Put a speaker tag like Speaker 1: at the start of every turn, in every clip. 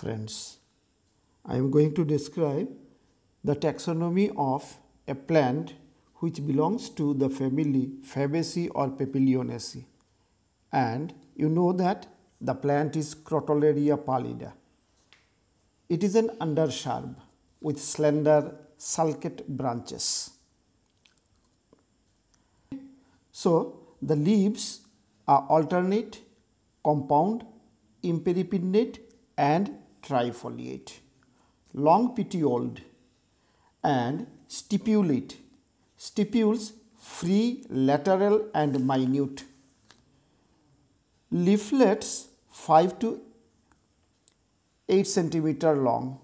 Speaker 1: friends. I am going to describe the taxonomy of a plant which belongs to the family Fabaceae or Papilionaceae and you know that the plant is Crotalaria pallida. It is an undershrub with slender sulcate branches. So, the leaves are alternate, compound, imparipinnate and trifoliate, long petioled and stipulate, stipules free, lateral and minute. Leaflets 5 to 8 centimeter long,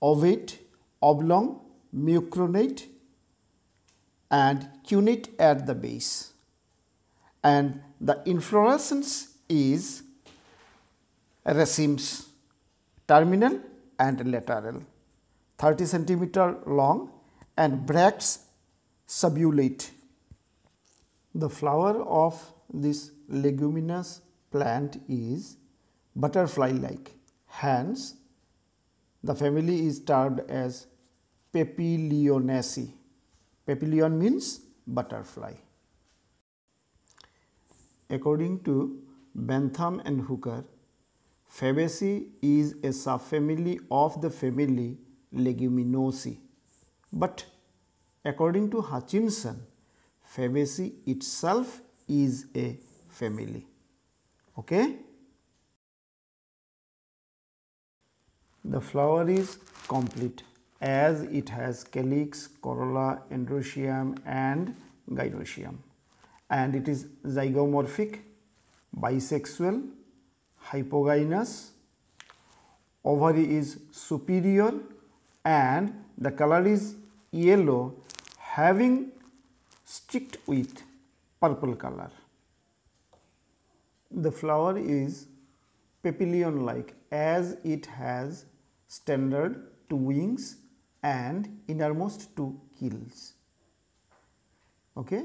Speaker 1: ovate, oblong, mucronate and cuneate at the base. And the inflorescence is racemes terminal and lateral 30 centimeter long and bracts subulate. The flower of this leguminous plant is butterfly like hence the family is termed as Papilionaceae. Papilion means butterfly. According to Bentham and Hooker, Fabaceae is a subfamily of the family Leguminosae, but according to Hutchinson, Fabaceae itself is a family. Okay? The flower is complete as it has calyx, corolla, androecium and gynoecium and it is zygomorphic, bisexual, hypogynous, ovary is superior and the color is yellow having streaked with purple color. The flower is papilion like as it has standard two wings and innermost two keels. Okay.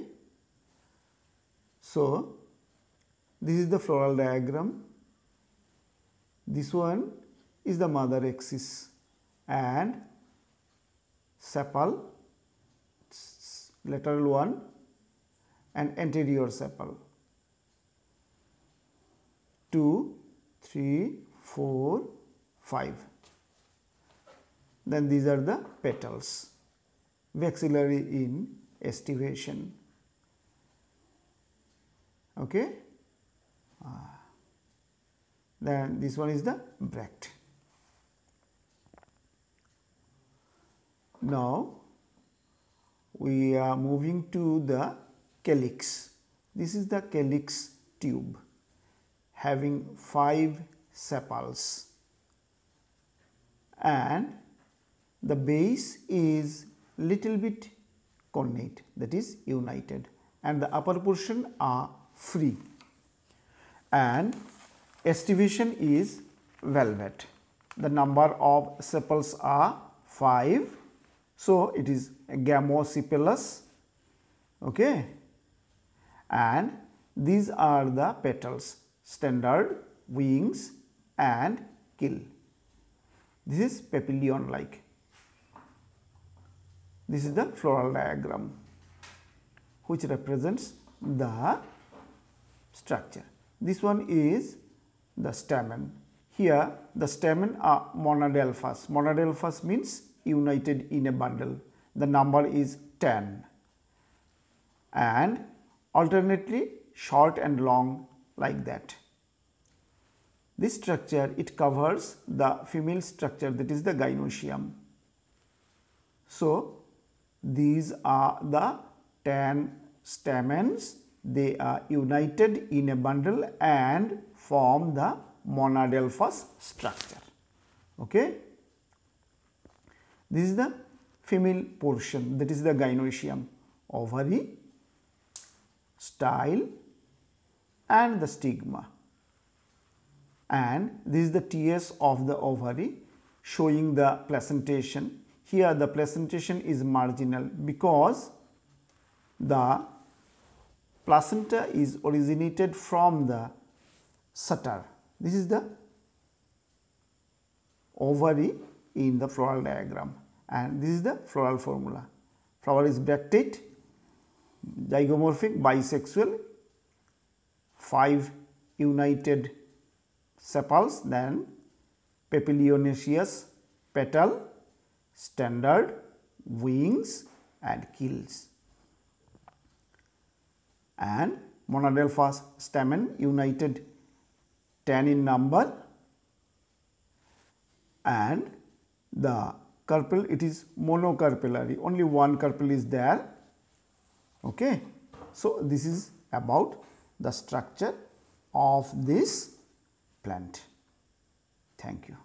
Speaker 1: So, this is the floral diagram. This one is the mother axis and sepal lateral one and anterior sepal. 2, 3, 4, 5 then these are the petals. Vexillary in estivation. Okay. Then this one is the bract now we are moving to the calyx. This is the calyx tube having 5 sepals. And the base is little bit connate that is united. And the upper portion are free. And estivation is valvate. The number of sepals are 5. So, it is gamosepalous okay. and these are the petals standard wings and keel. This is papilion like. This is the floral diagram which represents the structure. This one is the stamen. Here the stamen are monadelphous. Monadelphous means united in a bundle. The number is 10 and alternately short and long like that. This structure it covers the female structure that is the gynoecium. So, these are the 10 stamens. They are united in a bundle and form the monadelphous structure. Okay. This is the female portion that is the gynoecium, ovary, style and the stigma and this is the TS of the ovary showing the placentation here the placentation is marginal because the placenta is originated from the suture. This is the ovary in the floral diagram and this is the floral formula. Flower is bractate, zygomorphic, bisexual, 5 united sepals, then papilionaceous petal, standard, wings and keels. And monadelphous stamen united 10 in number and the carpel it is monocarpellary only one carpel is there. Okay. So, this is about the structure of this plant. Thank you.